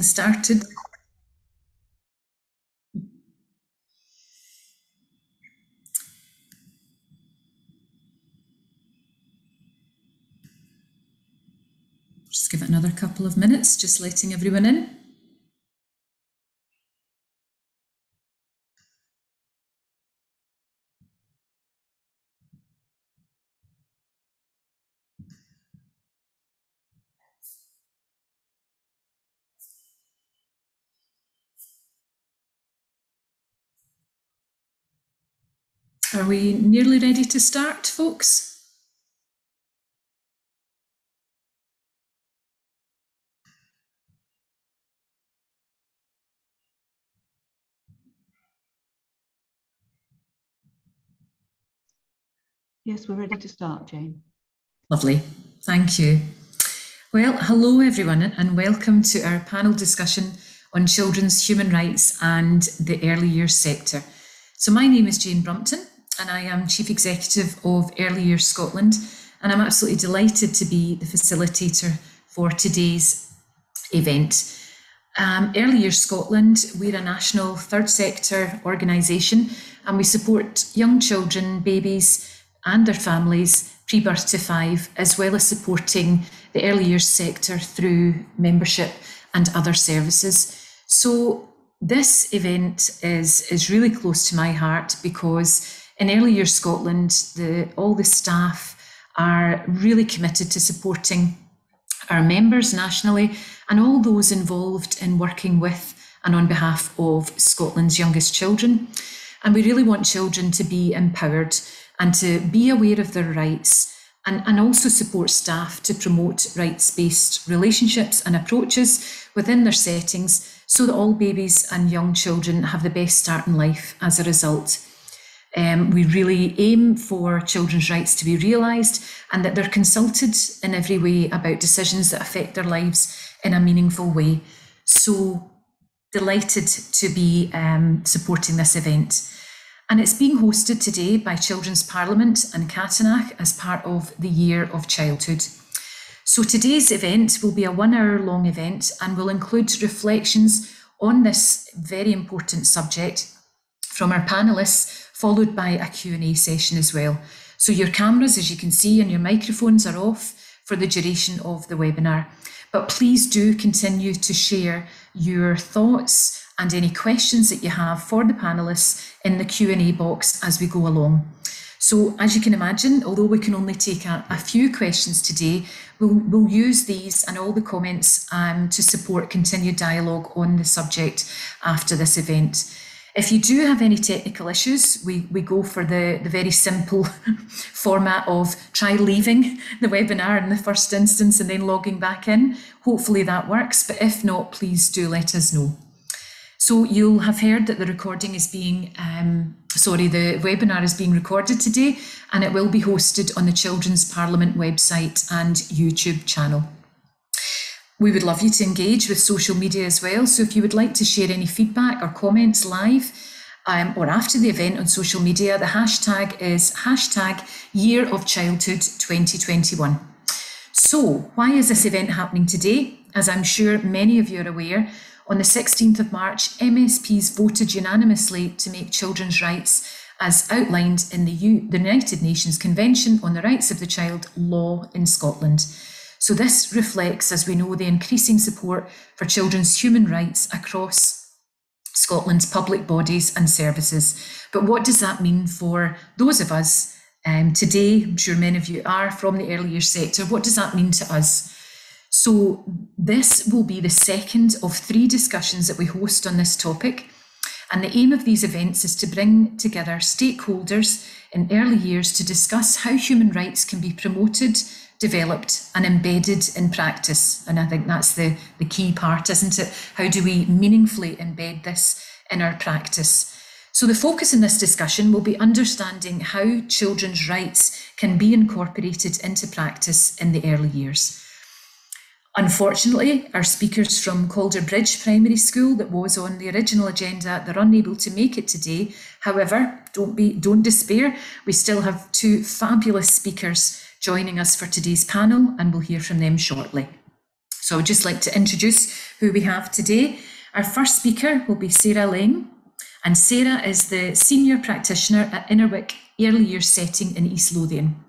getting started. Just give it another couple of minutes, just letting everyone in. Are we nearly ready to start, folks? Yes, we're ready to start, Jane. Lovely, thank you. Well, hello everyone, and welcome to our panel discussion on children's human rights and the early years sector. So, my name is Jane Brumpton, and I am Chief Executive of Early Years Scotland. And I'm absolutely delighted to be the facilitator for today's event. Um, Early Years Scotland, we're a national third sector organisation and we support young children, babies, and their families pre birth to five, as well as supporting the early years sector through membership and other services. So, this event is, is really close to my heart because in Early Years Scotland, the, all the staff are really committed to supporting our members nationally and all those involved in working with and on behalf of Scotland's youngest children. And we really want children to be empowered and to be aware of their rights and, and also support staff to promote rights based relationships and approaches within their settings so that all babies and young children have the best start in life as a result. Um, we really aim for children's rights to be realised and that they're consulted in every way about decisions that affect their lives in a meaningful way. So delighted to be um, supporting this event. And it's being hosted today by Children's Parliament and Cattanach as part of the Year of Childhood. So today's event will be a one hour long event and will include reflections on this very important subject from our panelists followed by a Q&A session as well. So your cameras, as you can see, and your microphones are off for the duration of the webinar. But please do continue to share your thoughts and any questions that you have for the panelists in the Q&A box as we go along. So as you can imagine, although we can only take a, a few questions today, we'll, we'll, use these and all the comments um, to support continued dialogue on the subject after this event. If you do have any technical issues, we, we go for the, the very simple format of try leaving the webinar in the first instance and then logging back in. Hopefully that works, but if not, please do let us know. So you'll have heard that the recording is being, um, sorry, the webinar is being recorded today and it will be hosted on the Children's Parliament website and YouTube channel. We would love you to engage with social media as well. So if you would like to share any feedback or comments live um, or after the event on social media, the hashtag is hashtag Year of Childhood 2021. So why is this event happening today? As I'm sure many of you are aware, on the 16th of March, MSPs voted unanimously to make children's rights as outlined in the, the United Nations Convention on the Rights of the Child law in Scotland. So this reflects, as we know, the increasing support for children's human rights across Scotland's public bodies and services. But what does that mean for those of us um, today? I'm sure many of you are from the early years sector. What does that mean to us? So this will be the second of three discussions that we host on this topic. And the aim of these events is to bring together stakeholders in early years to discuss how human rights can be promoted developed and embedded in practice. And I think that's the, the key part, isn't it? How do we meaningfully embed this in our practice? So, the focus in this discussion will be understanding how children's rights can be incorporated into practice in the early years. Unfortunately, our speakers from Calderbridge Primary School that was on the original agenda, they're unable to make it today. However, don't be don't despair. We still have two fabulous speakers joining us for today's panel, and we'll hear from them shortly. So I would just like to introduce who we have today. Our first speaker will be Sarah Laing, and Sarah is the Senior Practitioner at Innerwick Early Years Setting in East Lothian.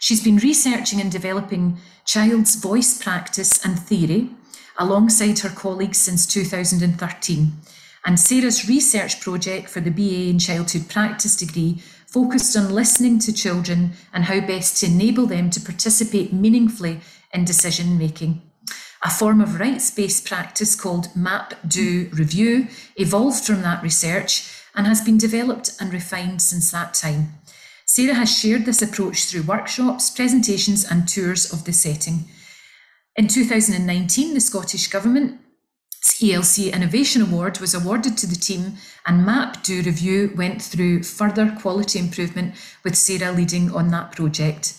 She's been researching and developing child's voice practice and theory alongside her colleagues since 2013. And Sarah's research project for the BA in Childhood Practice degree focused on listening to children and how best to enable them to participate meaningfully in decision making. A form of rights based practice called Map Do Review evolved from that research and has been developed and refined since that time. Sarah has shared this approach through workshops, presentations, and tours of the setting. In 2019, the Scottish Government ELC Innovation Award was awarded to the team, and MAP Do Review went through further quality improvement with Sarah leading on that project.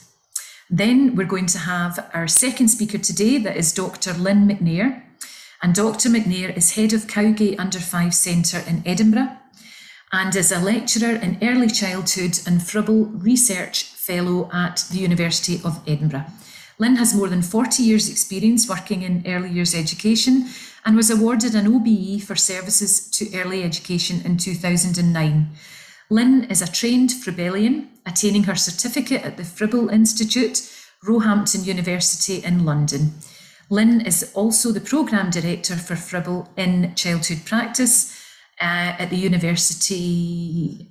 Then we're going to have our second speaker today, that is Dr. Lynn McNair. And Dr. McNair is head of Cowgate Under 5 Centre in Edinburgh and is a lecturer in early childhood and Froebel Research Fellow at the University of Edinburgh. Lynn has more than 40 years' experience working in early years education and was awarded an OBE for services to early education in 2009. Lynn is a trained Froebelian, attaining her certificate at the Froebel Institute, Roehampton University in London. Lynn is also the programme director for Froebel in Childhood Practice uh, at the University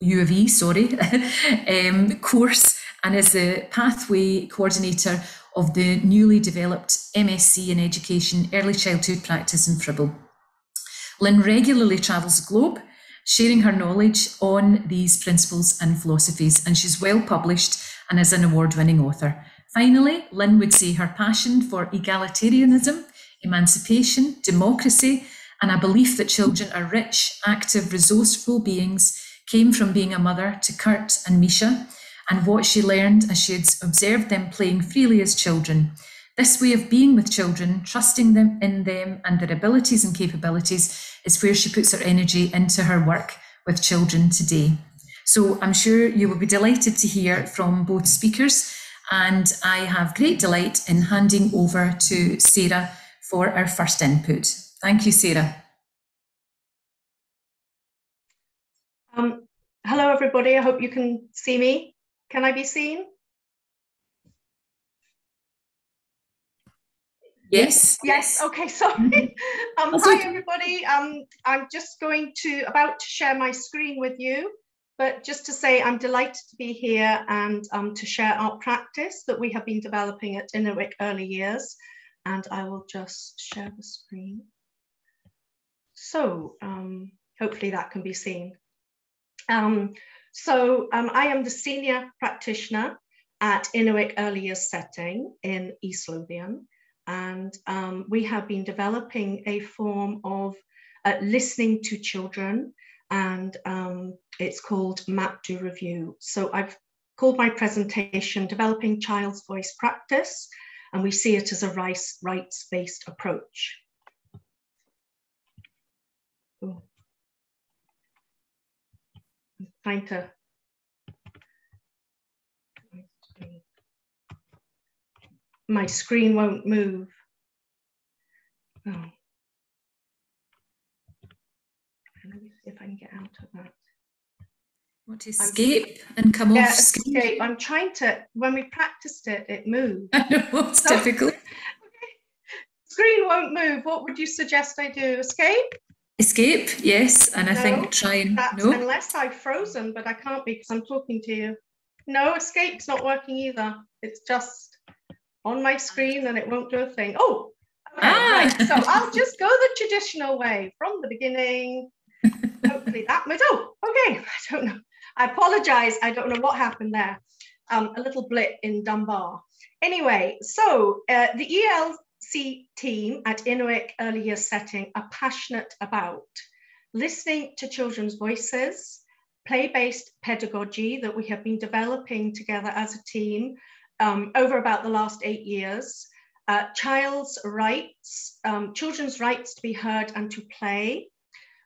U of E, sorry, um, course and is the pathway coordinator of the newly developed MSc in Education Early Childhood Practice in Froebel. Lynn regularly travels the globe, sharing her knowledge on these principles and philosophies, and she's well published and is an award winning author. Finally, Lynn would say her passion for egalitarianism, emancipation, democracy, and a belief that children are rich, active, resourceful beings came from being a mother to Kurt and Misha and what she learned as she had observed them playing freely as children. This way of being with children, trusting them in them and their abilities and capabilities, is where she puts her energy into her work with children today. So I'm sure you will be delighted to hear from both speakers, and I have great delight in handing over to Sarah for our first input. Thank you, Sarah. Um, hello, everybody. I hope you can see me. Can I be seen? Yes. Yes. Okay. Sorry. Mm-hmm. Um, hi, everybody. Um, I'm just going to about to share my screen with you, but just to say I'm delighted to be here and um, to share our practice that we have been developing at Innerwick Early Years. And I will just share the screen. So um, hopefully that can be seen. So um, I am the senior practitioner at Innerwick Early Years Setting in East Lothian. And um, we have been developing a form of uh, listening to children and um, it's called Map Do Review. So I've called my presentation Developing Child's Voice Practice and we see it as a rights-based approach. Ooh. I'm trying to my screen won't move. Oh. Let me see if I can get out of that. What is escape I'm, and come yeah, off screen? escape. I'm trying to, when we practiced it, it moved. I know, it's so, difficult. Okay. Screen won't move. What would you suggest I do? Escape? Escape, yes. And I no, think try and, no. Unless I've frozen, but I can't be because I'm talking to you. No, escape's not working either. It's just on my screen and it won't do a thing. Oh, okay, ah. right. So I'll just go the traditional way from the beginning. Hopefully that was, oh, okay. I don't know. I apologize. I don't know what happened there. Um, a little blip in Dunbar. Anyway, so uh, the ELC team at Innerwick Early Years Setting are passionate about listening to children's voices, play-based pedagogy that we have been developing together as a team um, over about the last eight years. Uh, child's rights, um, children's rights to be heard and to play.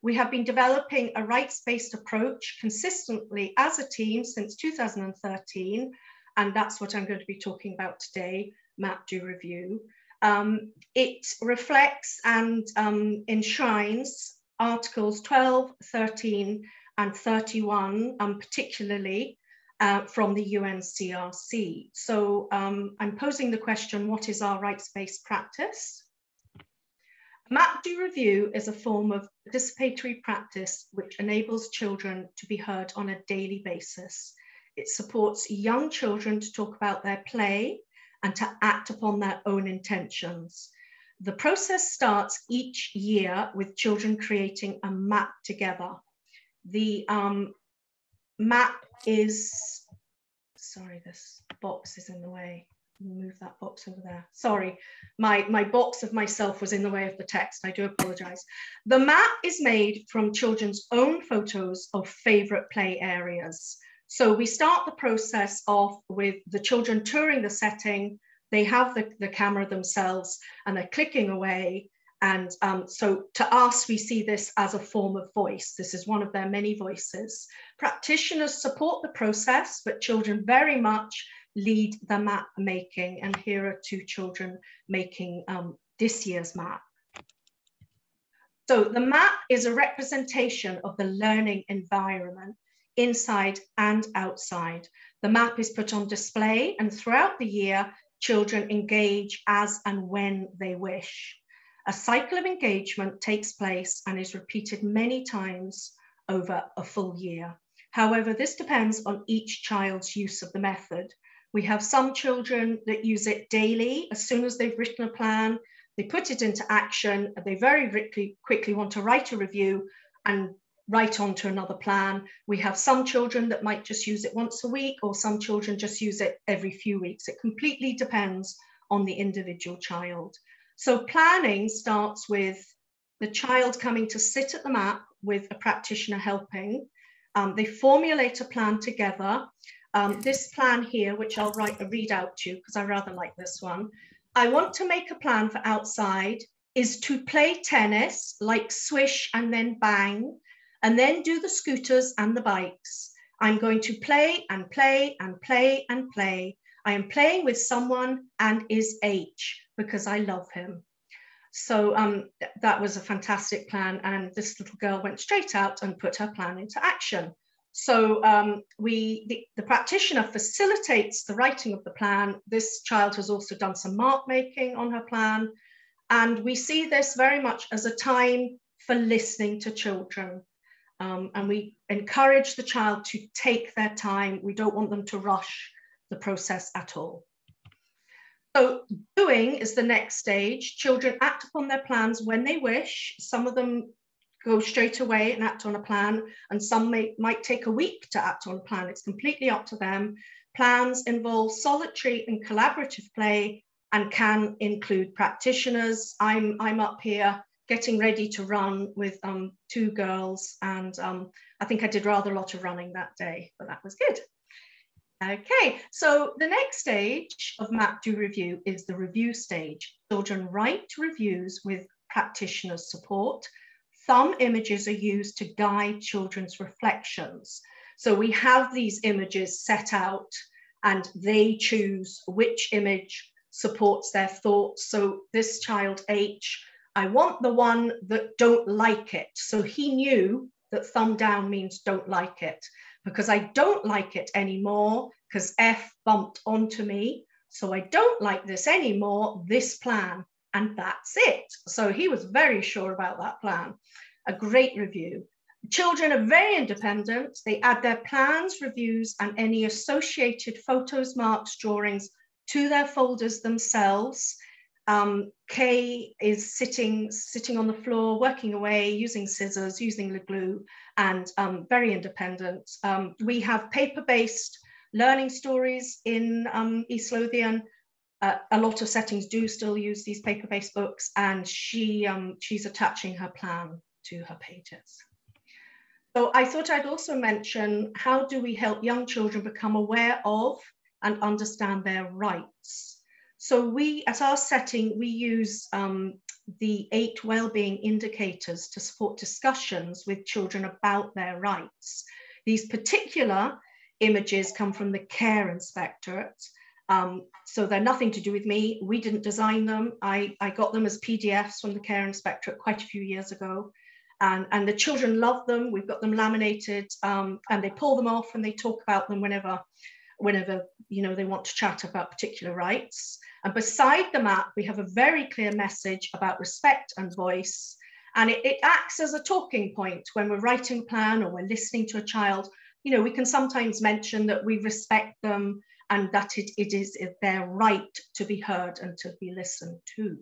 We have been developing a rights-based approach consistently as a team since 2013, and that's what I'm going to be talking about today, Map Do Review. Um, it reflects and um, enshrines Articles 12, 13, and 31, um, particularly uh, from the UNCRC. So um, I'm posing the question, what is our rights-based practice? Map Do Review is a form of participatory practice which enables children to be heard on a daily basis. It supports young children to talk about their play and to act upon their own intentions. The process starts each year with children creating a map together. The um, map is, sorry, this box is in the way move that box over there. Sorry, my, my box of myself was in the way of the text. I do apologize. The map is made from children's own photos of favorite play areas. So we start the process off with the children touring the setting. They have the, the camera themselves and they're clicking away. And um, so to us, we see this as a form of voice. This is one of their many voices. Practitioners support the process, but children very much lead the map making. And here are two children making um, this year's map. So the map is a representation of the learning environment inside and outside. The map is put on display and throughout the year, children engage as and when they wish. A cycle of engagement takes place and is repeated many times over a full year. However, this depends on each child's use of the method. We have some children that use it daily. As soon as they've written a plan, they put it into action. They very quickly, quickly want to write a review and write on to another plan. We have some children that might just use it once a week, or some children just use it every few weeks. It completely depends on the individual child. So planning starts with the child coming to sit at the map with a practitioner helping. Um, they formulate a plan together. Um, this plan here, which I'll write a read out to you because I rather like this one. I want to make a plan for outside is to play tennis like swish and then bang, and then do the scooters and the bikes. I'm going to play and play and play and play. I am playing with someone and is H because I love him. So um, th that was a fantastic plan. And this little girl went straight out and put her plan into action. So um, we, the, the, practitioner facilitates the writing of the plan. This child has also done some mark making on her plan. And we see this very much as a time for listening to children. Um, and we encourage the child to take their time. We don't want them to rush the process at all. So doing is the next stage. Children act upon their plans when they wish. Some of them go straight away and act on a plan, and some may, might take a week to act on a plan. It's completely up to them. Plans involve solitary and collaborative play and can include practitioners. I'm, I'm up here getting ready to run with um, two girls, and um, I think I did rather a lot of running that day, but that was good. Okay, so the next stage of map do review is the review stage. Children write reviews with practitioner support Thumb images are used to guide children's reflections. So we have these images set out and they choose which image supports their thoughts. So this child H, I want the one that don't like it. So he knew that thumb down means don't like it because I don't like it anymore because F bumped onto me. So I don't like this anymore, this plan and that's it. So he was very sure about that plan. A great review. Children are very independent. They add their plans, reviews, and any associated photos, marks, drawings to their folders themselves. Um, Kay is sitting, sitting on the floor, working away, using scissors, using the glue, and um, very independent. Um, we have paper-based learning stories in um, East Lothian uh, a lot of settings do still use these paper-based books and she um, she's attaching her plan to her pages. So I thought I'd also mention how do we help young children become aware of and understand their rights. So we, at our setting, we use um, the eight well-being indicators to support discussions with children about their rights. These particular images come from the Care Inspectorate Um, so they're nothing to do with me. We didn't design them. I, I got them as PDFs from the care inspectorate quite a few years ago. And, and the children love them. We've got them laminated um, and they pull them off and they talk about them whenever, whenever you know they want to chat about particular rights. And beside the map, we have a very clear message about respect and voice. And it, it acts as a talking point when we're writing a plan or we're listening to a child. You know, we can sometimes mention that we respect them and that it, it is their right to be heard and to be listened to.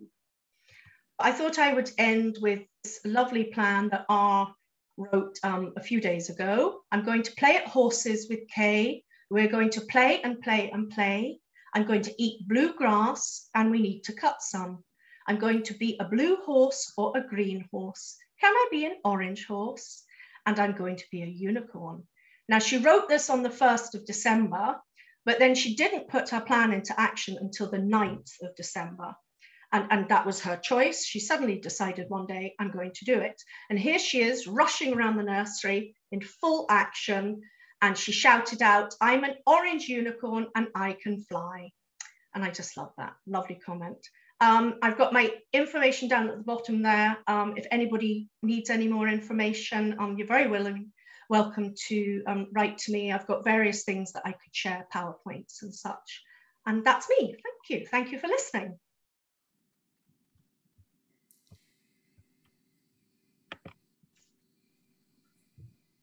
I thought I would end with this lovely plan that R wrote um, a few days ago. I'm going to play at horses with Kay. We're going to play and play and play. I'm going to eat blue grass and we need to cut some. I'm going to be a blue horse or a green horse. Can I be an orange horse? And I'm going to be a unicorn. Now, she wrote this on the 1st of December, but then she didn't put her plan into action until the 9th of December. And, and that was her choice. She suddenly decided one day, I'm going to do it. And here she is rushing around the nursery in full action, and she shouted out, I'm an orange unicorn and I can fly. And I just love that. Lovely comment. Um, I've got my information down at the bottom there. Um, if anybody needs any more information, um, you're very willing, welcome to um, write to me. I've got various things that I could share, PowerPoints and such. And that's me. Thank you. Thank you for listening.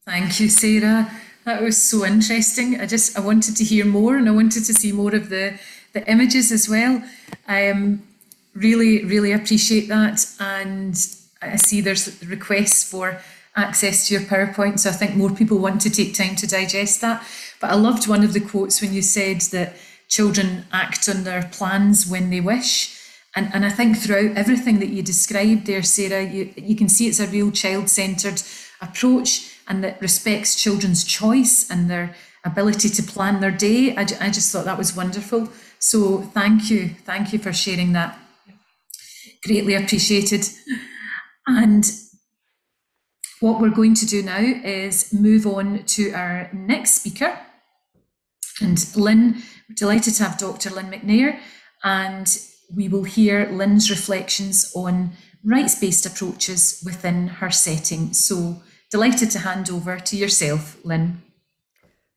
Thank you, Sarah. That was so interesting. I just I wanted to hear more and I wanted to see more of the, the images as well. I um, really, really appreciate that. And I see there's requests for access to your PowerPoint. So I think more people want to take time to digest that. But I loved one of the quotes when you said that children act on their plans when they wish. And, and I think throughout everything that you described there, Sarah, you, you can see it's a real child centred approach and that respects children's choice and their ability to plan their day. I, I just thought that was wonderful. So thank you. Thank you for sharing that. Greatly appreciated. And what we're going to do now is move on to our next speaker. And Lynn, we're delighted to have Dr. Lynn McNair, and we will hear Lynn's reflections on rights based approaches within her setting. So, Delighted to hand over to yourself, Lynn.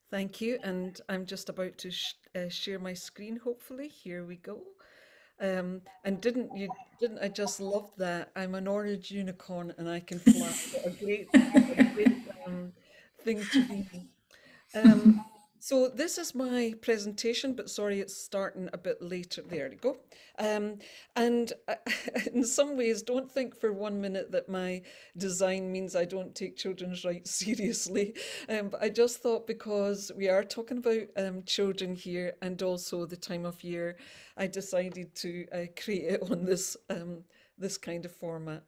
Thank you. And I'm just about to sh uh, share my screen, hopefully. Here we go. Um, and didn't you, didn't I just love that? I'm an orange unicorn and I can fly. a great, a great um, thing to be. Um, so this is my presentation, but sorry, it's starting a bit later. There we go. Um, and in some ways, don't think for one minute that my design means I don't take children's rights seriously. Um, but I just thought because we are talking about um, children here and also the time of year, I decided to uh, create it on this, um, this kind of format.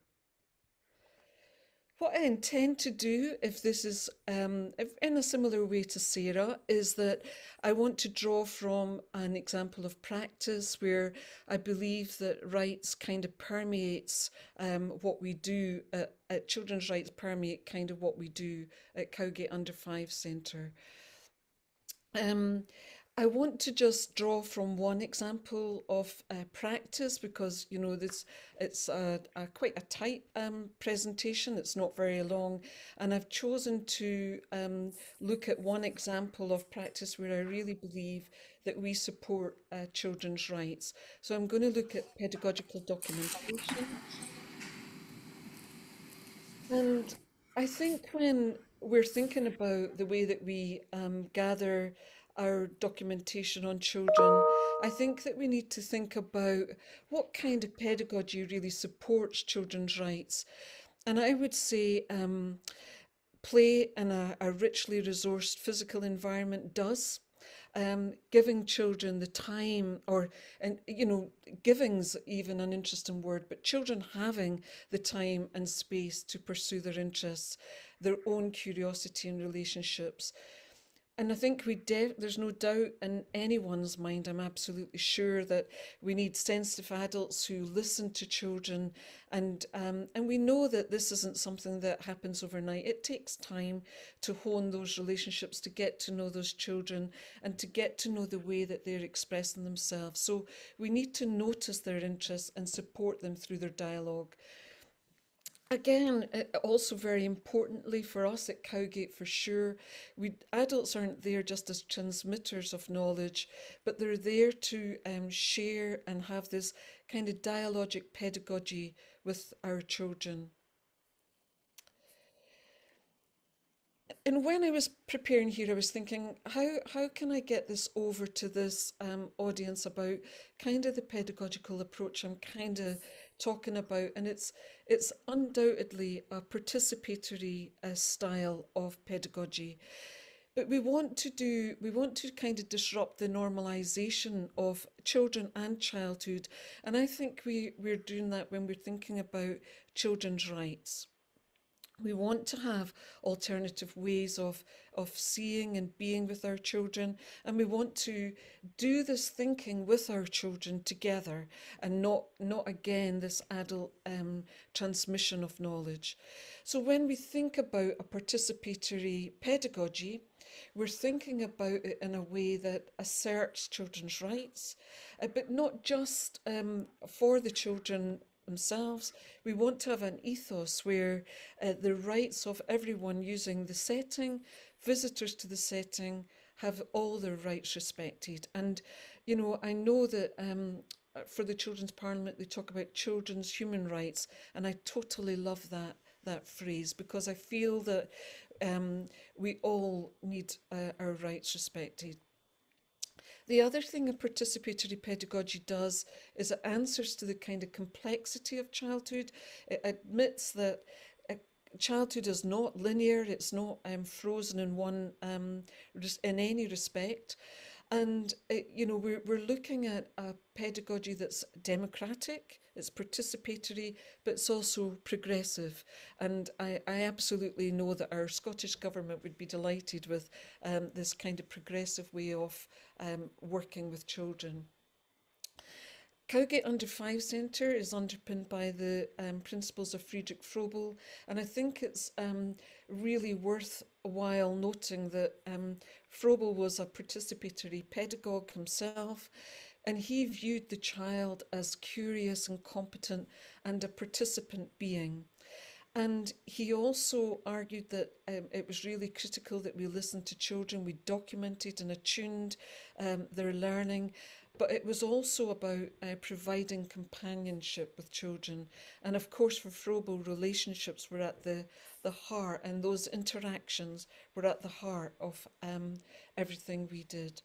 What I intend to do, if this is um, if in a similar way to Sarah, is that I want to draw from an example of practice where I believe that rights kind of permeates um, what we do at, at, children's rights permeate kind of what we do at Cowgate Under Five Centre. Um, I want to just draw from one example of uh, practice because you know this it's a, a quite a tight um, presentation. It's not very long, and I've chosen to um, look at one example of practice where I really believe that we support uh, children's rights. So I'm going to look at pedagogical documentation, and I think when we're thinking about the way that we um, gather our documentation on children, I think that we need to think about what kind of pedagogy really supports children's rights. And I would say um, play in a, a, richly resourced physical environment does. Um, giving children the time, or and you know, giving's even an interesting word, but children having the time and space to pursue their interests, their own curiosity and relationships, and I think we de- there's no doubt in anyone's mind, I'm absolutely sure that we need sensitive adults who listen to children and um, and we know that this isn't something that happens overnight. It takes time to hone those relationships, to get to know those children and to get to know the way that they're expressing themselves. So we need to notice their interests and support them through their dialogue. Again, also very importantly for us at Cowgate, for sure, we adults aren't there just as transmitters of knowledge, but they're there to um, share and have this kind of dialogic pedagogy with our children. and when I was preparing here, I was thinking, how how can I get this over to this um, audience about kind of the pedagogical approach I'm kind of talking about, and it's it's undoubtedly a participatory uh, style of pedagogy. But we want to do, we want to kind of disrupt the normalization of children and childhood. And I think we, we're doing that when we're thinking about children's rights we want to have alternative ways of of seeing and being with our children and we want to do this thinking with our children together and not not again this adult um, transmission of knowledge. So when we think about a participatory pedagogy we're thinking about it in a way that asserts children's rights, uh, but not just um, for the children themselves. We want to have an ethos where uh, the rights of everyone using the setting, visitors to the setting, have all their rights respected. And, you know, I know that um, for the Children's Parliament, they talk about children's human rights, and I totally love that that phrase because I feel that um, we all need uh, our rights respected. The other thing a participatory pedagogy does is it answers to the kind of complexity of childhood. It admits that uh, childhood is not linear, it's not um, frozen in one um, in any respect. And, uh, you know, we're, we're looking at a pedagogy that's democratic, it's participatory, but it's also progressive. And I, I absolutely know that our Scottish Government would be delighted with um, this kind of progressive way of um, working with children. Cowgate Under 5 Centre is underpinned by the um, principles of Friedrich Froebel, and I think it's um, really worthwhile noting that um, Froebel was a participatory pedagogue himself, and he viewed the child as curious and competent and a participant being. And he also argued that um, it was really critical that we listened to children, we documented and attuned um, their learning, but it was also about uh, providing companionship with children. And of course, for Froebel, relationships were at the, the heart, and those interactions were at the heart of um, everything we did.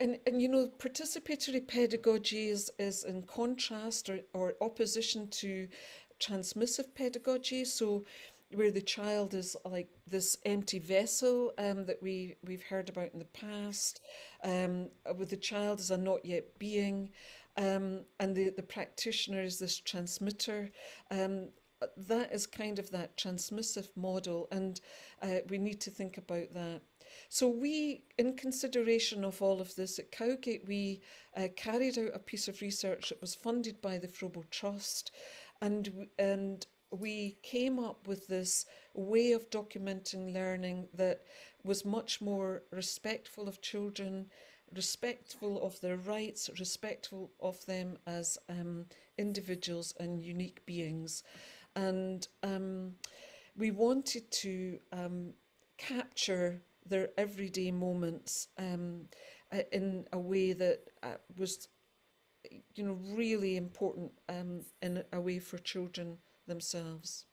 And, and you know, participatory pedagogy is, is in contrast or, or opposition to transmissive pedagogy. So, where the child is like this empty vessel um, that we we've heard about in the past, um, with the child as a not yet being, um, and the the practitioner is this transmitter. Um, that is kind of that transmissive model, and uh, we need to think about that. So we, in consideration of all of this at Cowgate, we uh, carried out a piece of research that was funded by the Froebel Trust, and and we came up with this way of documenting learning that was much more respectful of children, respectful of their rights, respectful of them as um, individuals and unique beings. And um, we wanted to um, capture their everyday moments um, in a way that uh, was, you know, really important um, in a way for children themselves.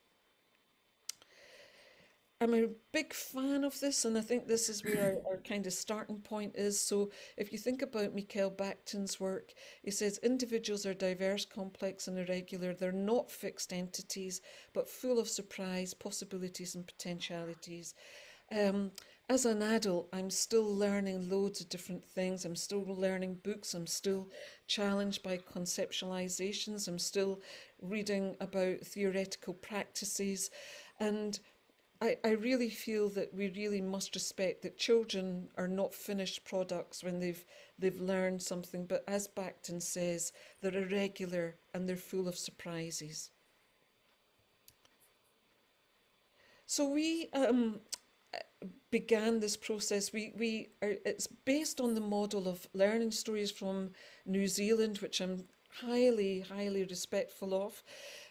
I'm a big fan of this, and I think this is where our, our, kind of starting point is. So, if you think about Mikhail Bakhtin's work, he says individuals are diverse, complex, and irregular. They're not fixed entities, but full of surprise, possibilities, and potentialities. Um, as an adult, I'm still learning loads of different things. I'm still learning books. I'm still challenged by conceptualizations. I'm still reading about theoretical practices. And I, I really feel that we really must respect that children are not finished products when they've they've learned something, but as Bakhtin says, they're irregular and they're full of surprises. So we um, began this process. We we are, it's based on the model of learning stories from New Zealand, which I'm highly highly respectful of,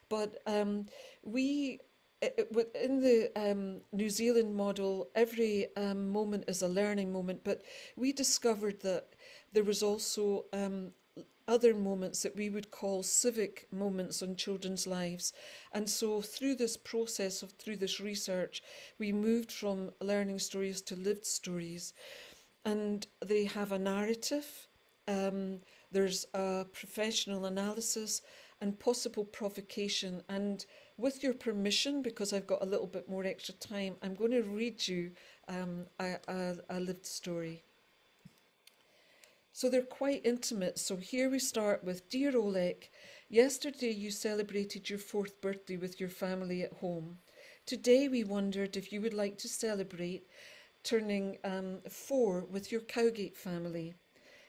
but um, we in the um, New Zealand model, every um, moment is a learning moment, but we discovered that there was also um, other moments that we would call civic moments in children's lives. And so through this process of through this research, we moved from learning stories to lived stories. And they have a narrative, um, there's a professional analysis and possible provocation. And with your permission, because I've got a little bit more extra time, I'm going to read you um, a, a, a lived story. So they're quite intimate. So here we start with Dear Oleg, yesterday you celebrated your fourth birthday with your family at home. Today we wondered if you would like to celebrate turning um, four with your Cowgate family.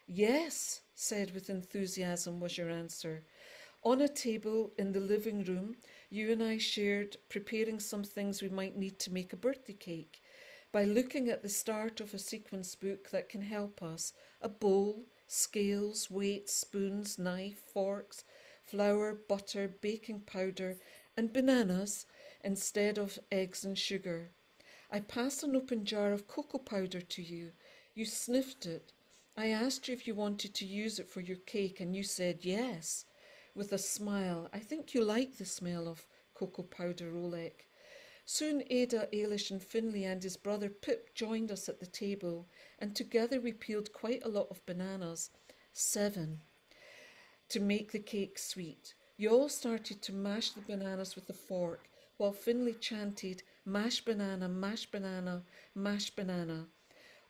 Yes, said with enthusiasm was your answer. On a table in the living room, you and I shared preparing some things we might need to make a birthday cake by looking at the start of a sequence book that can help us a bowl, scales, weights, spoons, knife, forks, flour, butter, baking powder, and bananas instead of eggs and sugar. I passed an open jar of cocoa powder to you. You sniffed it. I asked you if you wanted to use it for your cake, and you said yes with a smile. I think you like the smell of cocoa powder, Oleg. Soon Ada, Ailish and Finley and his brother Pip joined us at the table, and together we peeled quite a lot of bananas, seven, to make the cake sweet. You all started to mash the bananas with a fork, while Finley chanted, mash banana, mash banana, mash banana.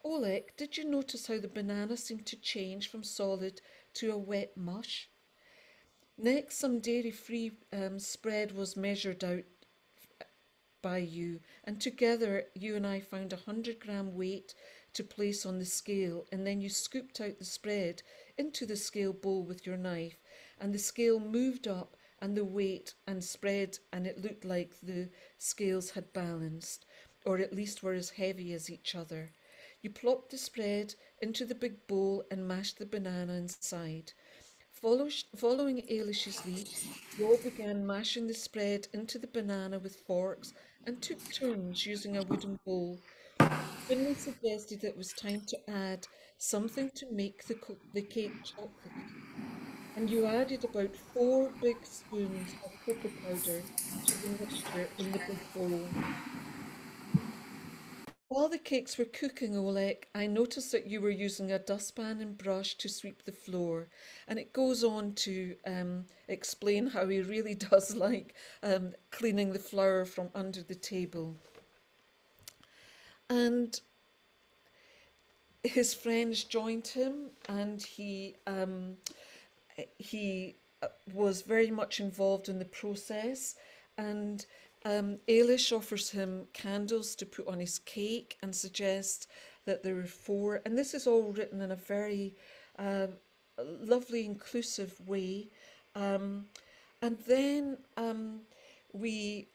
Oleg, did you notice how the banana seemed to change from solid to a wet mush? Next, some dairy-free um, spread was measured out by you, and together you and I found a 100 gram weight to place on the scale, and then you scooped out the spread into the scale bowl with your knife, and the scale moved up and the weight and spread, and it looked like the scales had balanced, or at least were as heavy as each other. You plopped the spread into the big bowl and mashed the banana inside. Follow, following Ailish's lead, all began mashing the spread into the banana with forks and took turns using a wooden bowl. Finley suggested it was time to add something to make the, the cake chocolate. And you added about four big spoons of cocoa powder to the mixture in the big bowl. While the cakes were cooking, Oleg, I noticed that you were using a dustpan and brush to sweep the floor. And it goes on to um, explain how he really does like um, cleaning the flour from under the table. And his friends joined him and he, um, he uh, was very much involved in the process. And um, Ailish offers him candles to put on his cake and suggests that there are four, and this is all written in a very uh, lovely, inclusive way. Um, and then um, we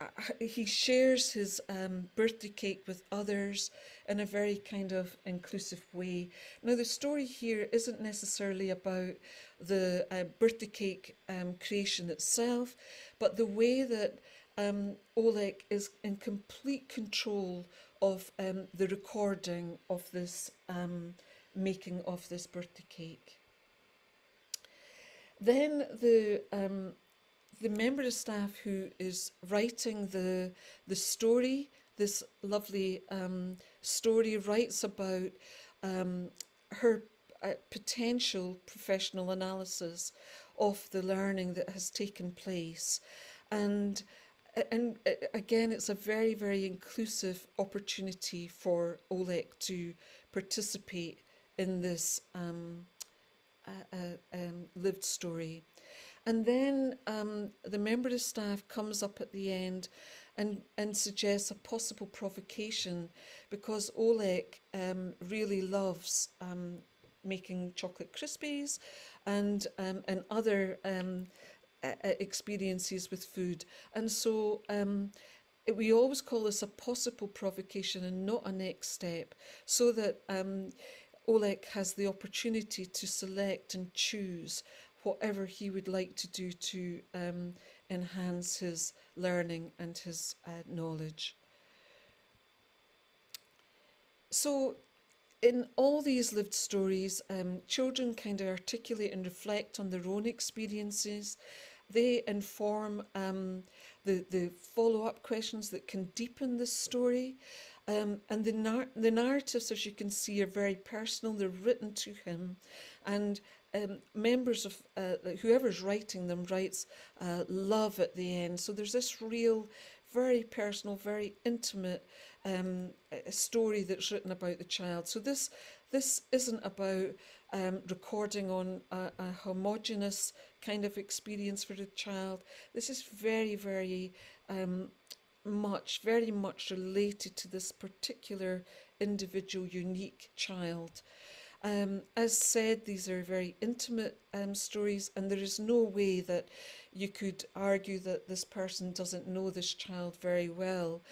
uh, he shares his um, birthday cake with others in a very kind of inclusive way. Now, the story here isn't necessarily about the uh, birthday cake um, creation itself, but the way that um, Oleg is in complete control of um, the recording of this um, making of this birthday cake. Then the um, the member of staff who is writing the the story, this lovely um, story, writes about um, her uh, potential professional analysis of the learning that has taken place, and and again, it's a very, very inclusive opportunity for Oleg to participate in this um, uh, uh, um, lived story. And then um, the member of staff comes up at the end and, and suggests a possible provocation because Oleg um, really loves um, making chocolate crispies and, um, and other experiences with food. And so um, we always call this a possible provocation and not a next step so that um, Oleg has the opportunity to select and choose whatever he would like to do to um, enhance his learning and his uh, knowledge. So in all these lived stories, um, children kind of articulate and reflect on their own experiences. They inform um, the, the follow-up questions that can deepen the story. Um, and the, nar the narratives, as you can see, are very personal. They're written to him. And um, members of uh, whoever's writing them writes uh, love at the end. So there's this real, very personal, very intimate um, story that's written about the child. So this this isn't about um, recording on a, a homogenous kind of experience for the child. This is very, very um, much, very much related to this particular individual, unique child. Um, as said, these are very intimate um, stories, and there is no way that you could argue that this person doesn't know this child very well.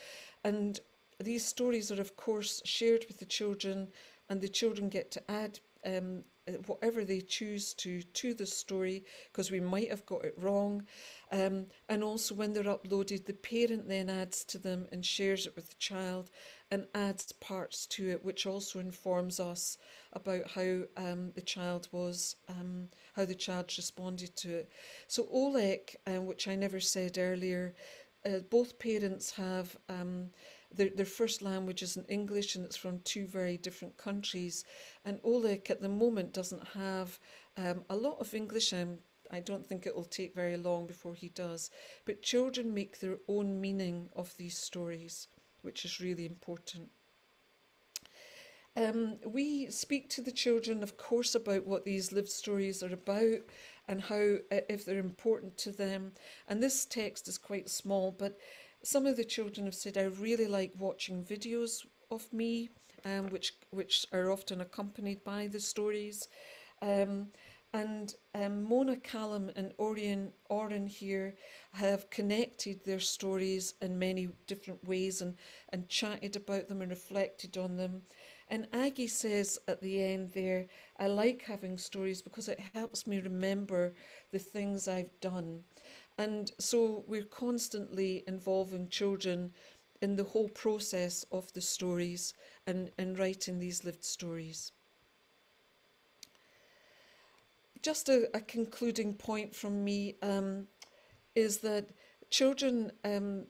And these stories are, of course, shared with the children, and the children get to add um, whatever they choose to to the story because we might have got it wrong. Um, and also when they're uploaded the parent then adds to them and shares it with the child and adds parts to it which also informs us about how um, the child was um, how the child responded to it. So Oleg um, which I never said earlier uh, both parents have um, their, their first language is in English and it's from two very different countries. And Oleg at the moment doesn't have um, a lot of English. Um, I don't think it will take very long before he does. But children make their own meaning of these stories, which is really important. Um, we speak to the children, of course, about what these lived stories are about and how, if they're important to them. And this text is quite small, but some of the children have said, I really like watching videos of me, um, which, which are often accompanied by the stories. Um, and um, Mona Callum and Orion Oren here have connected their stories in many different ways and, and chatted about them and reflected on them. And Aggie says at the end there, I like having stories because it helps me remember the things I've done. And so we're constantly involving children in the whole process of the stories and, and writing these lived stories. Just a, a concluding point from me um, is that children, um,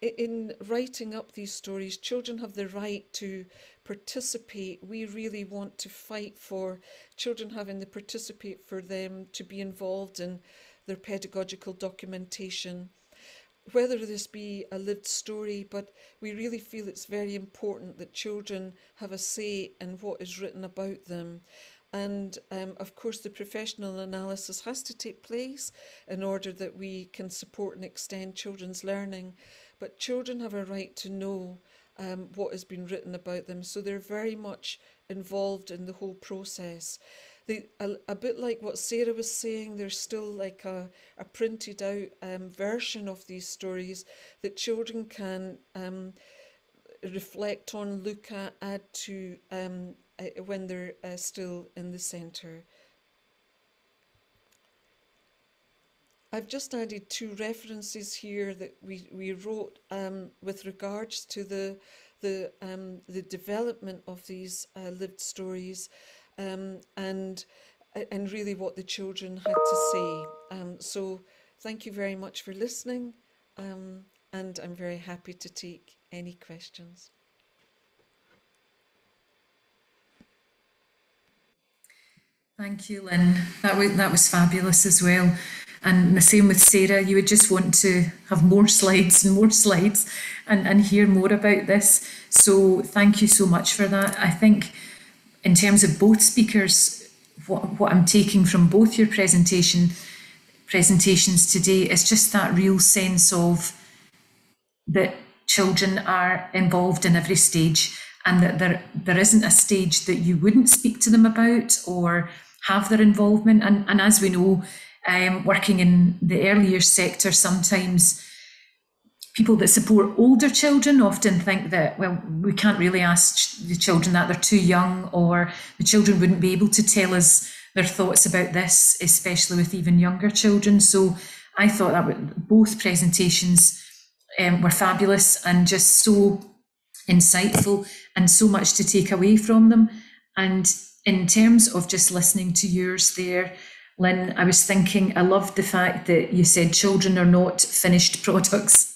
in writing up these stories, children have the right to participate. We really want to fight for children having the participate for them to be involved in their pedagogical documentation, whether this be a lived story, but we really feel it's very important that children have a say in what is written about them. And um, of course, the professional analysis has to take place in order that we can support and extend children's learning. But children have a right to know um, what has been written about them, so they're very much involved in the whole process a, a bit like what Sarah was saying, there's still like a, a printed out um, version of these stories that children can um, reflect on, look at, add to um, uh, when they're uh, still in the centre. I've just added two references here that we, we wrote um, with regards to the the um, the development of these uh, lived stories um, and and really what the children had to say. Um, so thank you very much for listening um, and I'm very happy to take any questions. Thank you, Lynn. That was, that was fabulous as well. And the same with Sarah, you would just want to have more slides and more slides and, and hear more about this. So thank you so much for that. I think in terms of both speakers, what, what I'm taking from both your presentation presentations today is just that real sense of that children are involved in every stage and that there there isn't a stage that you wouldn't speak to them about or have their involvement. And, and as we know um, working in the early years sector sometimes people that support older children often think that well we can't really ask the children that they're too young or the children wouldn't be able to tell us their thoughts about this especially with even younger children so i thought that both presentations um, were fabulous and just so insightful and so much to take away from them. And in terms of just listening to yours there, Lynn, I was thinking, I loved the fact that you said children are not finished products.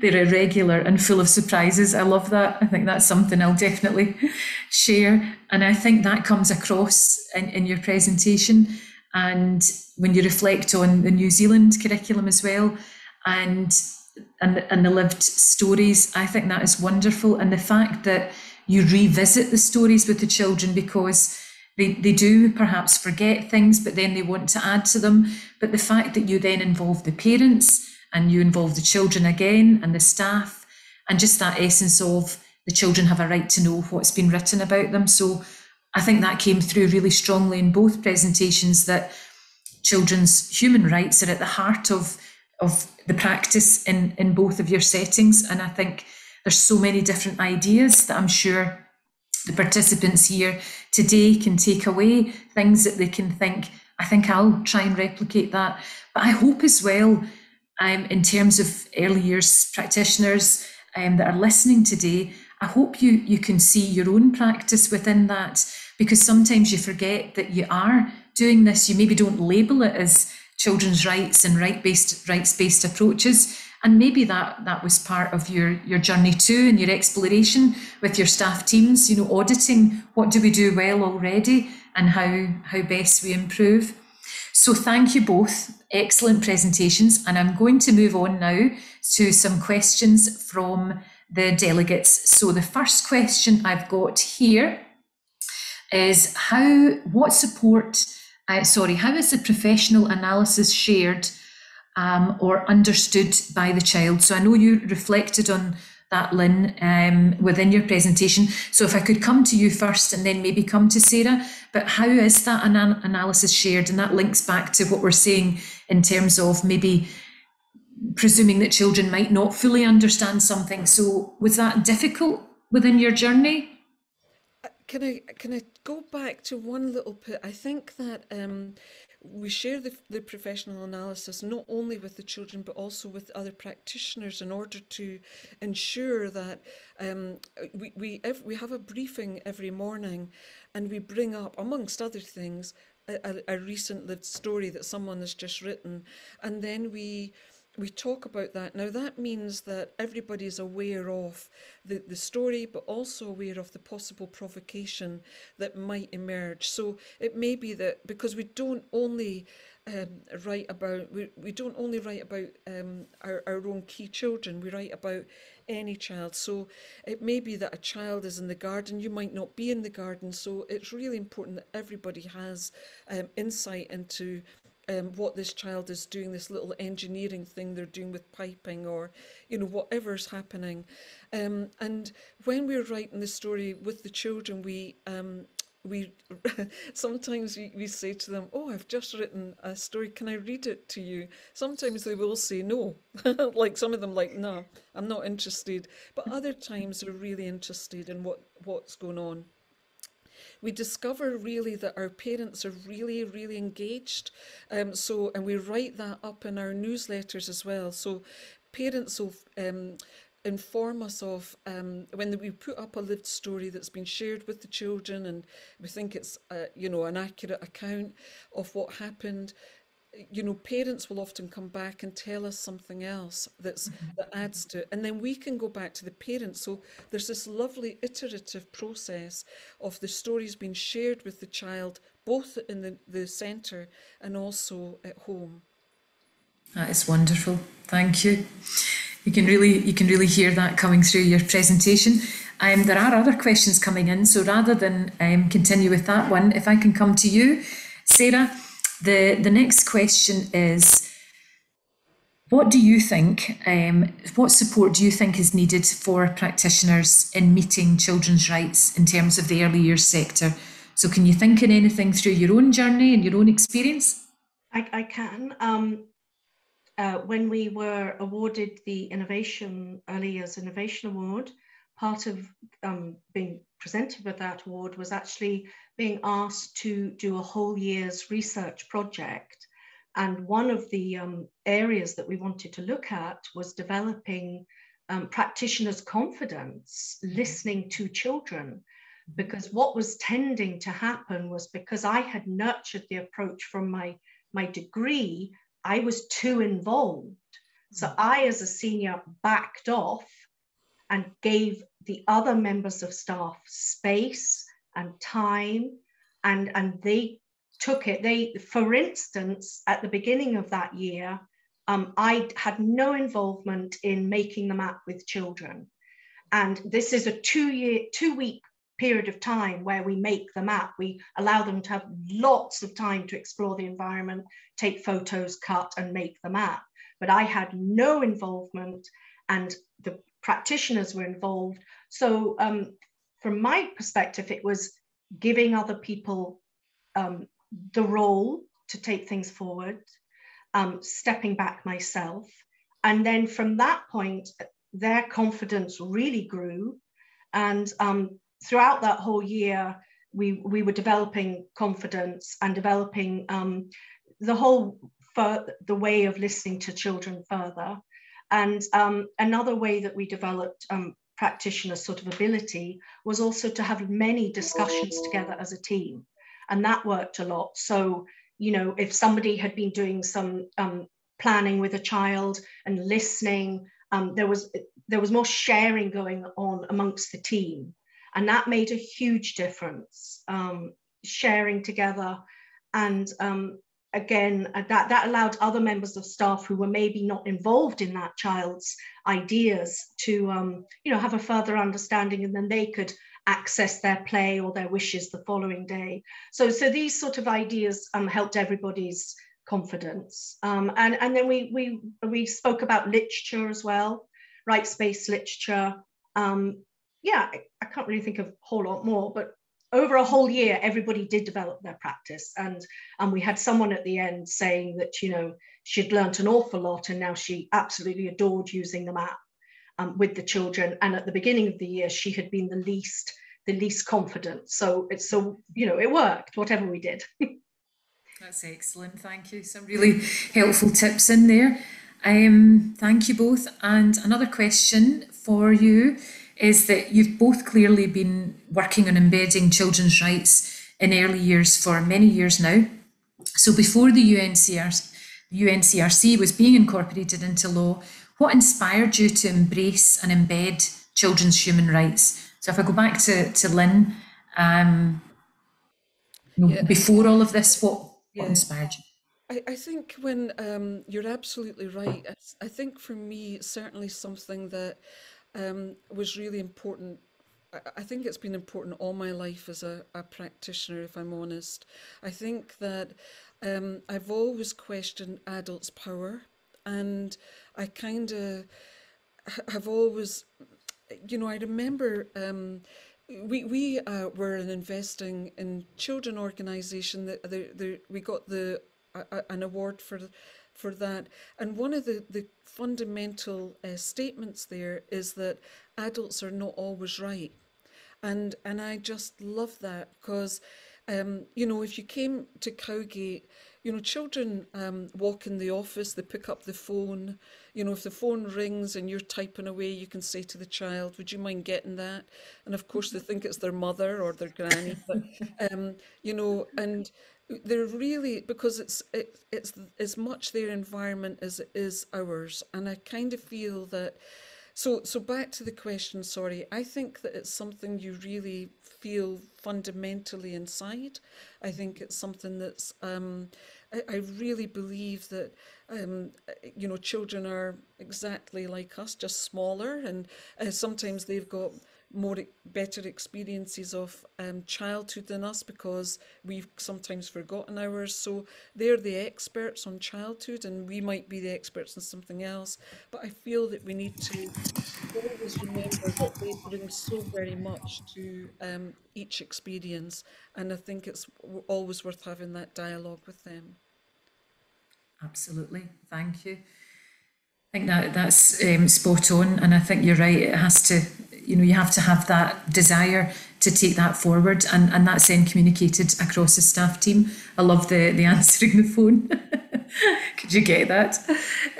They're irregular and full of surprises. I love that. I think that's something I'll definitely share. And I think that comes across in, in your presentation. And when you reflect on the New Zealand curriculum as well, and and, and the lived stories. I think that is wonderful. And the fact that you revisit the stories with the children because they, they do perhaps forget things, but then they want to add to them. But the fact that you then involve the parents and you involve the children again and the staff, and just that essence of the children have a right to know what's been written about them. So I think that came through really strongly in both presentations that children's human rights are at the heart of of the practice in in both of your settings and i think there's so many different ideas that i'm sure the participants here today can take away things that they can think i think i'll try and replicate that but i hope as well um, in terms of early years practitioners um, that are listening today i hope you you can see your own practice within that because sometimes you forget that you are doing this. You maybe don't label it as children's rights and right based rights based approaches and maybe that that was part of your your journey too and your exploration with your staff teams you know auditing what do we do well already and how how best we improve so thank you both. Excellent presentations. And i'm going to move on now to some questions from the delegates. So the first question i've got here is how what support uh, sorry, how is the professional analysis shared um, or understood by the child? So I know you reflected on that, Lynn, um, within your presentation. So if I could come to you first and then maybe come to Sarah, but how is that an- analysis shared? And that links back to what we're saying in terms of maybe presuming that children might not fully understand something. So was that difficult within your journey? Can I can I go back to one little bit? I think that um, we share the, the professional analysis not only with the children but also with other practitioners in order to ensure that um, we we we have a briefing every morning, and we bring up amongst other things a, a, a recent lived story that someone has just written, and then we we talk about that. Now, that means that everybody is aware of the, the story, but also aware of the possible provocation that might emerge. So it may be that because we don't only um, write about, we, we don't only write about um, our, our own key children, we write about any child. So it may be that a child is in the garden, you might not be in the garden. So it's really important that everybody has um, insight into um, what this child is doing, this little engineering thing they're doing with piping or, you know, whatever's happening. Um, and when we're writing the story with the children, we um, we sometimes we, we say to them, "Oh, I've just written a story. Can I read it to you?" Sometimes they will say no, like some of them, like, "No, I'm not interested." But other times they're really interested in what what's going on we discover really that our parents are really, really engaged. Um, so, and we write that up in our newsletters as well. So, parents will um, inform us of um, when we put up a lived story that's been shared with the children and we think it's uh, you know an accurate account of what happened you know parents will often come back and tell us something else that's mm-hmm. that adds to it. And then we can go back to the parents. So there's this lovely iterative process of the stories being shared with the child both in the, the centre and also at home. That is wonderful. Thank you. You can really you can really hear that coming through your presentation. Um, there are other questions coming in so rather than um, continue with that one if i can come to you. Sarah the, the next question is what do you think, um, what support do you think is needed for practitioners in meeting children's rights in terms of the early years sector? So, can you think of anything through your own journey and your own experience? I, I can. Um, uh, when we were awarded the Innovation Early Years Innovation Award, part of um, being presented with that award was actually being asked to do a whole year's research project and one of the um, areas that we wanted to look at was developing um, practitioners' confidence, mm-hmm. listening to children. Because what was tending to happen was because I had nurtured the approach from my, my degree, I was too involved. So mm-hmm. I, as a senior, backed off and gave the other members of staff space and time, and, and they took it. They, for instance, at the beginning of that year, um, I had no involvement in making the map with children. And this is a two year, two week period of time where we make the map. We allow them to have lots of time to explore the environment, take photos, cut, and make the map. But I had no involvement, and the practitioners were involved. So, um, from my perspective, it was giving other people um, the role to take things forward, um, stepping back myself. And then from that point, their confidence really grew. And um, throughout that whole year, we, we were developing confidence and developing um, the whole the way of listening to children further. And um, another way that we developed um, practitioner sort of ability was also to have many discussions together as a team and that worked a lot. So, you know, if somebody had been doing some um, planning with a child and listening, um, there was there was more sharing going on amongst the team, and that made a huge difference. Um, sharing together, and um, again, uh, that that allowed other members of staff who were maybe not involved in that child's ideas to, um, you know, have a further understanding, and then they could access their play or their wishes the following day. So, so these sort of ideas um, helped everybody's confidence. Um, and, and then we, we, we spoke about literature as well, rights-based literature. Um, yeah, I, I, can't really think of a whole lot more, but over a whole year, everybody did develop their practice. And, and we had someone at the end saying that, you know, she'd learnt an awful lot and now she absolutely adored using the map um, with the children. And at the beginning of the year, she had been the least the least confident. So it's so you know it worked whatever we did. That's excellent. Thank you. Some really helpful tips in there. Um, thank you both. And another question for you is that you've both clearly been working on embedding children's rights in early years for many years now. So before the UNCRC, UNCRC was being incorporated into law, what inspired you to embrace and embed children's human rights? So if I go back to, to Lynn, um, yeah. before all of this, what, yeah. what inspired you? I, I think when um, you're absolutely right, I think for me, certainly something that um, was really important. I, I think it's been important all my life as a, a practitioner, if I'm honest. I think that um, I've always questioned adults' power and I kind of have always, you know, I remember um, we we uh, were an investing in children organisation that the, the, we got the an award for for that, and one of the the fundamental uh, statements there is that adults are not always right, and and I just love that because. Um, you know, if you came to Cowgate, you know, children um, walk in the office, they pick up the phone. You know, if the phone rings and you're typing away, you can say to the child, Would you mind getting that? And of course, they think it's their mother or their granny. But, um, you know, and they're really, because it's, it, it's as much their environment as it is ours. And I kind of feel that. So, so back to the question, sorry, I think that it's something you really feel fundamentally inside. I think it's something that's um, I, I really believe that um, you know children are exactly like us, just smaller, and uh, sometimes they've got more better experiences of um, childhood than us because we've sometimes forgotten ours. So they're the experts on childhood, and we might be the experts on something else. But I feel that we need to always remember that they bring so very much to um, each experience, and I think it's always worth having that dialogue with them. Absolutely, thank you. I think that that's um, spot on, and I think you're right. It has to, you know, you have to have that desire to take that forward, and and that's then communicated across the staff team. I love the the answering the phone. Could you get that?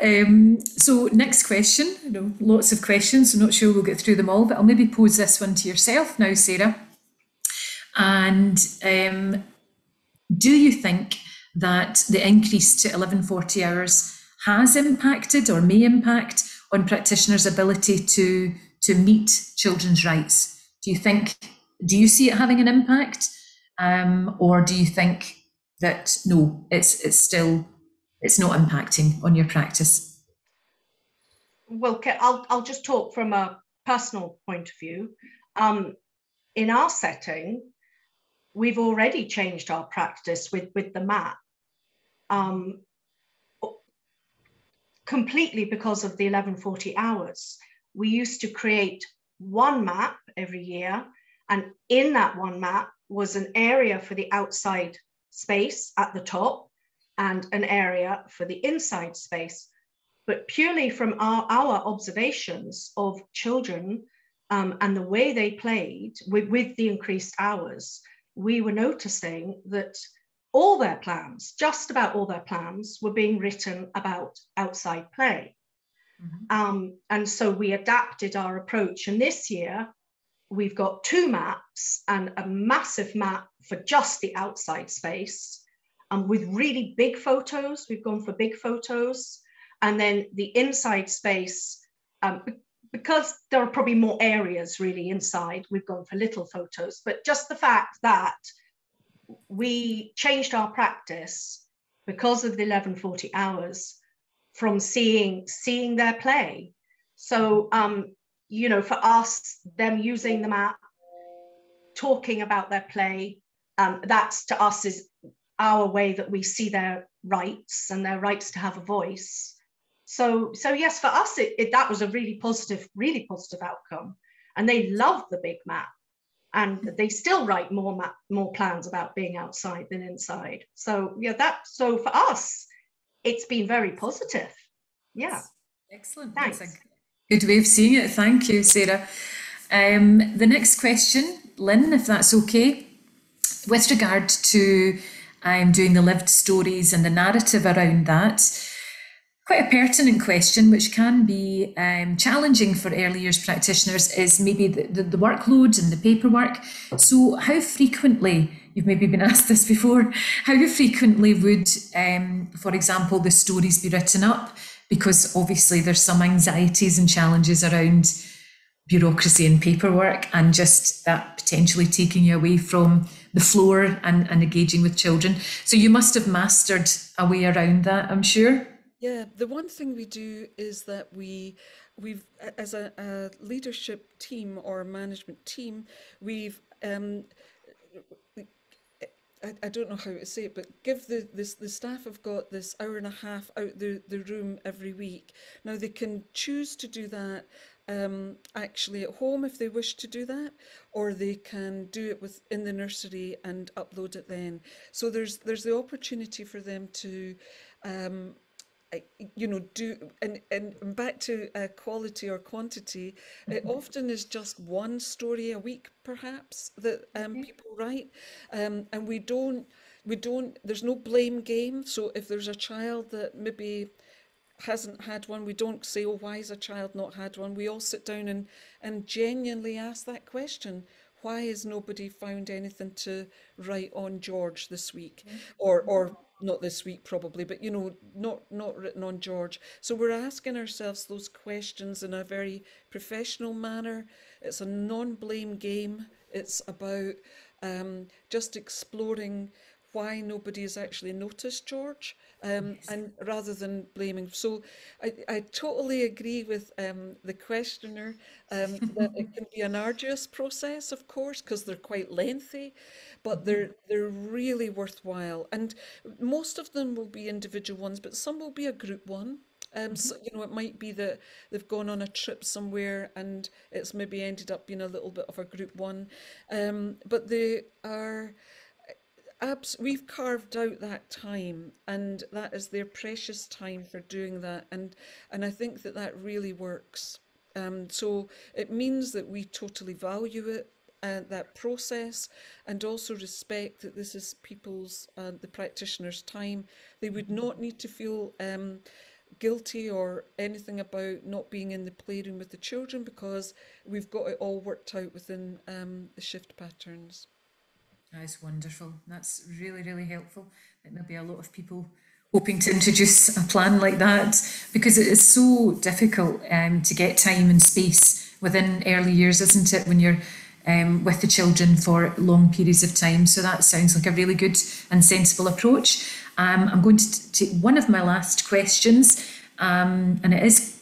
Um, so next question. You know, lots of questions. I'm not sure we'll get through them all, but I'll maybe pose this one to yourself now, Sarah. And um, do you think that the increase to 1140 hours has impacted or may impact on practitioners' ability to, to meet children's rights? Do you think, do you see it having an impact? Um, or do you think that no, it's, it's still, it's not impacting on your practice? Well, I'll, I'll just talk from a personal point of view. Um, in our setting, we've already changed our practice with, with the map um, completely because of the 1140 hours. We used to create one map every year, and in that one map was an area for the outside space at the top and an area for the inside space. But purely from our, our observations of children um, and the way they played with, with the increased hours, we were noticing that all their plans, just about all their plans, were being written about outside play. Mm-hmm. Um, and so we adapted our approach. And this year, we've got two maps and a massive map for just the outside space um, with really big photos. We've gone for big photos. And then the inside space, um, because there are probably more areas really inside, we've gone for little photos. But just the fact that we changed our practice because of the 1140 hours from seeing seeing their play. So um you know for us them using the map talking about their play um that's to us is our way that we see their rights and their rights to have a voice. So so yes for us it, it that was a really positive really positive outcome. And they loved the big map. And they still write more ma- more plans about being outside than inside. So yeah that so for us it's been very positive. Yeah. Excellent. Thanks. that's good way of seeing it. Thank you sarah. Um, the next question lynn if that's okay. With regard to um, doing the lived stories and the narrative around that quite a pertinent question, which can be um, challenging for early years practitioners, is maybe the, the, the, workload and the paperwork. So, how frequently, you've maybe been asked this before, how frequently would, um, for example, the stories be written up? Because obviously there's some anxieties and challenges around bureaucracy and paperwork and just that potentially taking you away from the floor and, and engaging with children. So you must have mastered a way around that, I'm sure. Yeah, the one thing we do is that we we've as a, a leadership team or management team, we've um, I, I don't know how to say it, but give the the staff have got this hour and a half out the, the room every week. Now they can choose to do that um, actually at home if they wish to do that, or they can do it with in the nursery and upload it then. So there's there's the opportunity for them to um, you know do and and back to uh, quality or quantity it mm-hmm. often is just one story a week perhaps that um, okay. people write um, and we don't we don't there's no blame game so if there's a child that maybe hasn't had one we don't say oh why has a child not had one we all sit down and and genuinely ask that question why has nobody found anything to write on george this week mm-hmm. or or not this week probably, but you know, not not written on George. So we're asking ourselves those questions in a very professional manner. It's a non-blame game. It's about um, just exploring why nobody has actually noticed George, um, yes. and rather than blaming. So I, I totally agree with um, the questioner um, that it can be an arduous process, of course, because they're quite lengthy, but they're they're really worthwhile. And most of them will be individual ones, but some will be a group one. Um, so, you know, it might be that they've gone on a trip somewhere and it's maybe ended up being a little bit of a group one. Um, but they are abs- we've carved out that time and that is their precious time for doing that and and I think that that really works um, so it means that we totally value it and uh, that process and also respect that this is people's uh, the practitioners time they would not need to feel um, guilty or anything about not being in the playroom with the children because we've got it all worked out within um, the shift patterns. That's wonderful. That's really, really helpful. There'll be a lot of people hoping to introduce a plan like that because it is so difficult um, to get time and space within early years, isn't it, when you're um, with the children for long periods of time. So that sounds like a really good and sensible approach. Um, I'm going to take one of my last questions, um, and it is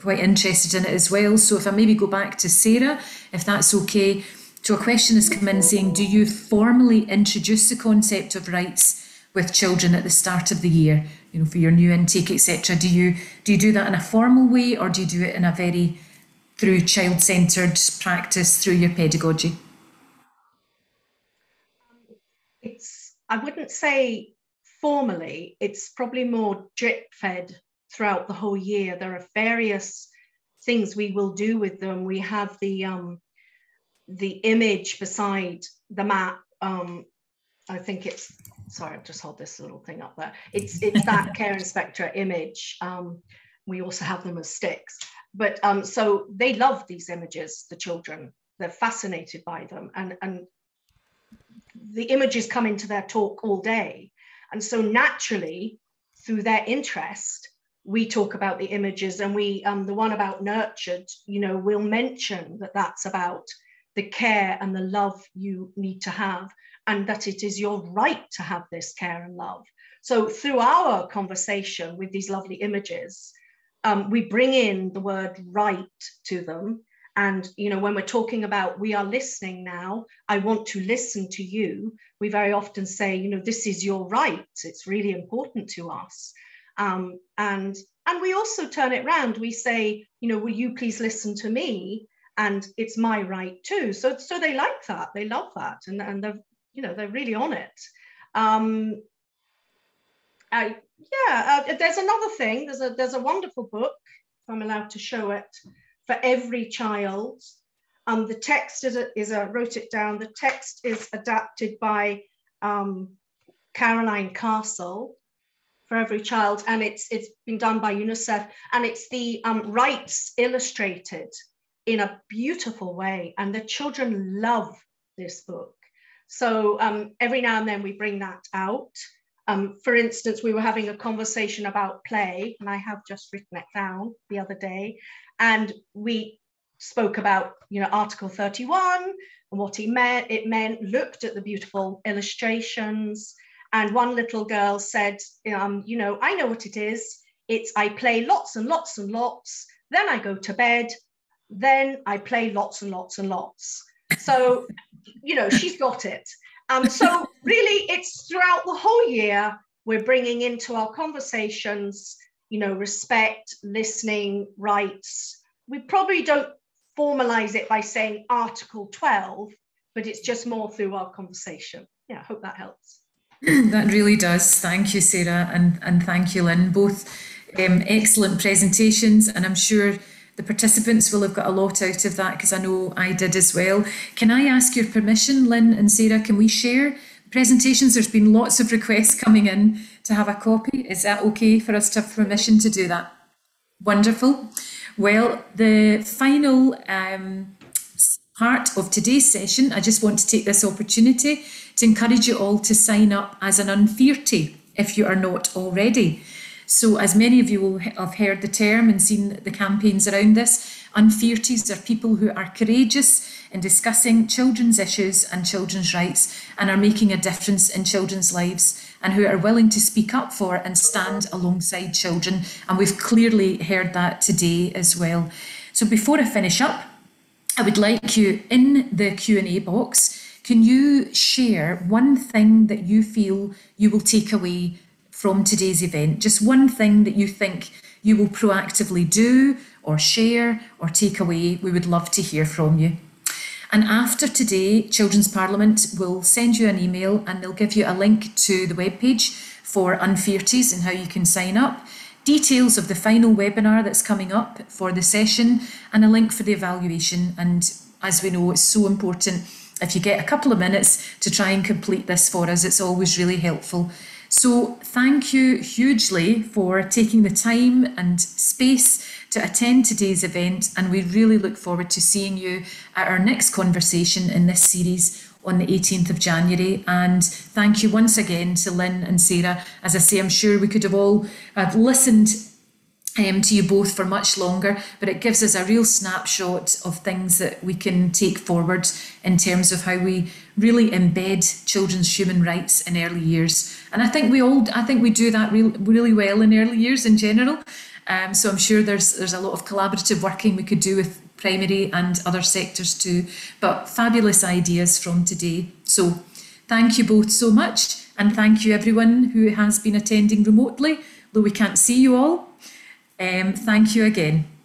quite interested in it as well. So if I maybe go back to Sarah, if that's okay. So a question has come in saying, do you formally introduce the concept of rights with children at the start of the year? You know, for your new intake, etc. Do you do you do that in a formal way, or do you do it in a very through child-centred practice through your pedagogy? It's I wouldn't say formally. It's probably more drip-fed throughout the whole year. There are various things we will do with them. We have the um, the image beside the map. Um, I think it's sorry, I'll just hold this little thing up there. It's it's that care inspector image. Um, we also have them as sticks. But um, so they love these images, the children. They're fascinated by them. And, and the images come into their talk all day. And so naturally, through their interest, we talk about the images and we, um, the one about nurtured, you know, we'll mention that that's about the care and the love you need to have and that it is your right to have this care and love. So through our conversation with these lovely images, um, we bring in the word right to them. And, you know, when we're talking about we are listening now, I want to listen to you, we very often say, you know, this is your right. It's really important to us. Um, and, and we also turn it round. We say, you know, will you please listen to me? And it's my right too. So, so they like that. They love that. And, and they're, you know, they're really on it. Um, I, yeah, uh, there's another thing. There's a there's a wonderful book, if I'm allowed to show it, for every child. Um, the text is a, is a wrote it down. The text is adapted by um, Caroline Castle for every child, and it's it's been done by UNICEF, and it's the um, rights illustrated in a beautiful way, and the children love this book. So um, every now and then we bring that out. Um, for instance, we were having a conversation about play, and I have just written it down the other day, and we spoke about, you know, Article 31 and what he meant, it meant, looked at the beautiful illustrations, and one little girl said, um, you know, I know what it is. It's I play lots and lots and lots, then I go to bed, then I play lots and lots and lots. So, you know, she's got it. Um, so really, it's throughout the whole year we're bringing into our conversations, you know, respect, listening, rights. We probably don't formalize it by saying Article 12, but it's just more through our conversation. Yeah, I hope that helps. that really does. Thank you, Sarah, and, and thank you, Lynn. Both um, excellent presentations, and I'm sure the participants will have got a lot out of that because I know I did as well. Can I ask your permission, Lynn and Sarah? Can we share presentations? There's been lots of requests coming in to have a copy. Is that okay for us to have permission to do that? Wonderful. Well, the final um, part of today's session, I just want to take this opportunity to encourage you all to sign up as an Unfearty if you are not already. So, as many of you will have heard the term and seen the campaigns around this, unfearties are people who are courageous in discussing children's issues and children's rights and are making a difference in children's lives and who are willing to speak up for and stand alongside children. And we've clearly heard that today as well. So before I finish up, I would like you in the Q&A box, can you share one thing that you feel you will take away from today's event? Just one thing that you think you will proactively do or share or take away. We would love to hear from you. And after today, Children's Parliament will send you an email and they'll give you a link to the webpage for Unfearties and how you can sign up, details of the final webinar that's coming up for the session, and a link for the evaluation. And as we know, it's so important if you get a couple of minutes to try and complete this for us, it's always really helpful. So, thank you hugely for taking the time and space to attend today's event, and we really look forward to seeing you at our next conversation in this series on the 18th of January. And thank you once again to Lynn and Sarah. As I say, I'm sure we could have all have listened um, to you both for much longer, but it gives us a real snapshot of things that we can take forward in terms of how we really embed children's human rights in early years. And I think we all, I think we do that real, really well in early years in general. Um, so I'm sure there's there's a lot of collaborative working we could do with primary and other sectors too. But fabulous ideas from today. So thank you both so much, and thank you everyone who has been attending remotely, though we can't see you all. Um, thank you again.